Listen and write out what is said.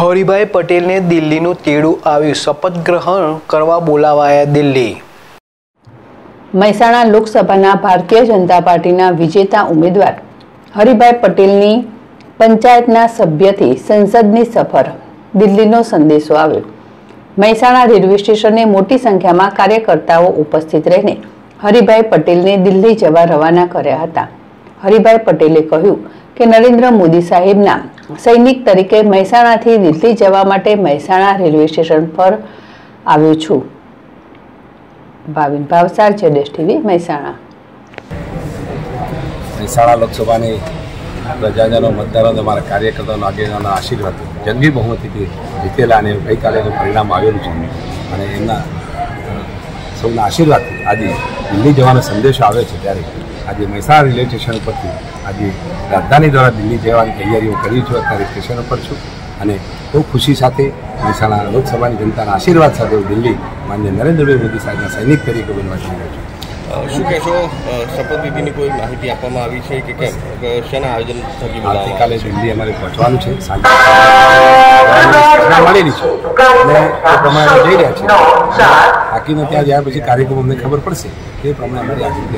હરિભાઈ પટેલને દિલ્હીનું તેડું આવ્યું. શપથ ગ્રહણ કરવા બોલાવાયા દિલ્હી. મહેસાણા લોકસભાના ભારતીય જનતા પાર્ટીના વિજેતા ઉમેદવાર હરિભાઈ પટેલની પંચાયતના સભ્યથી સંસદની સફર દિલ્હીનો સંદેશો આવ્યો. મહેસાણા રેલવે સ્ટેશને મોટી સંખ્યામાં કાર્યકર્તાઓ ઉપસ્થિત રહીને હરિભાઈ પટેલને દિલ્હી જવા રવાના કર્યા હતા. હરિભાઈ પટેલે કહ્યું કે નરેન્દ્ર મોદી સાહેબના સૈનિક તરીકે મહેસાણાથી દિલ્હી જવા માટે મહેસાણા રેલવે સ્ટેશન પર આવ્યો છું. ભાવિન ભાવસાર, જેડેશ ટીવી, મહેસાણા. મહેસાણા લોકસભાની પ્રજાજનો મતદારો તમારા કાર્યકર્તાઓના આગેવાનોના આશીર્વાદ. જંગી બહુમતીથી જીતેલા અને ગઈકાલે પરિણામ આવેલું છે. અને એમના સૌના આશીર્વાદથી આજે દિલ્હી જવાનો સંદેશો આવે છે ત્યારે. આજે મહેસાણા રેલવે સ્ટેશન ઉપરથી આજે રાજધાની દ્વારા દિલ્હી જવાની તૈયારીઓ કરી છું. અત્યારે સ્ટેશન ઉપર છું અને બહુ ખુશી સાથે મહેસાણા લોકસભાની જનતાના આશીર્વાદ સાથે હું દિલ્હી માન્ય નરેન્દ્રભાઈ મોદી સાહેબના સૈનિક તરીકે બનવા જઈ રહ્યો છું. શું કહેશો? શપથવિધિની કોઈ માહિતી આપવામાં આવી છે કે કેમ? શેના આયોજન આવતીકાલે છે? દિલ્હી અમારે પહોંચવાનું છે. સાંજે મળેલી છે. અને એ પ્રમાણે જઈ રહ્યા છીએ બાકીનો ત્યાં ગયા પછી કાર્યક્રમ અમને ખબર પડશે એ પ્રમાણે અમારી આગળ